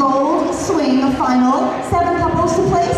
Gold Swing Final. Seven couples to play.